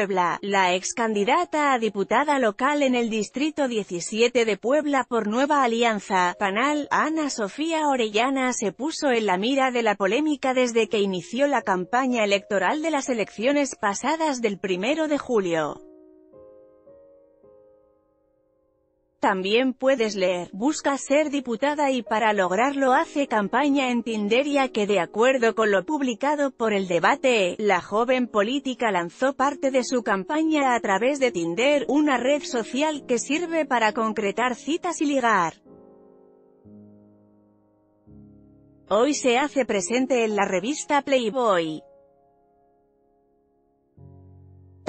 Puebla, la ex candidata a diputada local en el Distrito 17 de Puebla por Nueva Alianza, Panal, Ana Sofía Orellana se puso en la mira de la polémica desde que inició la campaña electoral de las elecciones pasadas del primero de julio. También puedes leer, busca ser diputada y para lograrlo hace campaña en Tinderia que de acuerdo con lo publicado por el debate, la joven política lanzó parte de su campaña a través de Tinder, una red social que sirve para concretar citas y ligar. Hoy se hace presente en la revista Playboy.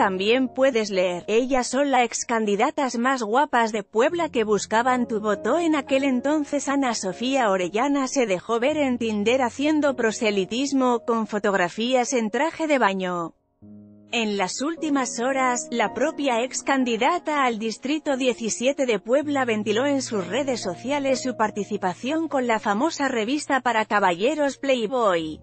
También puedes leer, ellas son las ex candidatas más guapas de Puebla que buscaban tu voto en aquel entonces Ana Sofía Orellana se dejó ver en Tinder haciendo proselitismo, con fotografías en traje de baño. En las últimas horas, la propia ex candidata al Distrito 17 de Puebla ventiló en sus redes sociales su participación con la famosa revista para caballeros Playboy.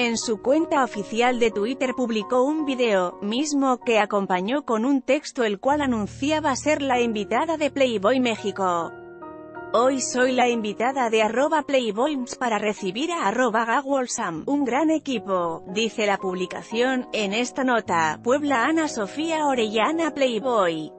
En su cuenta oficial de Twitter publicó un video, mismo que acompañó con un texto el cual anunciaba ser la invitada de Playboy México. Hoy soy la invitada de arroba Playboys para recibir a arroba Gawolsam, un gran equipo, dice la publicación, en esta nota, Puebla Ana Sofía Orellana Playboy.